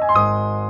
you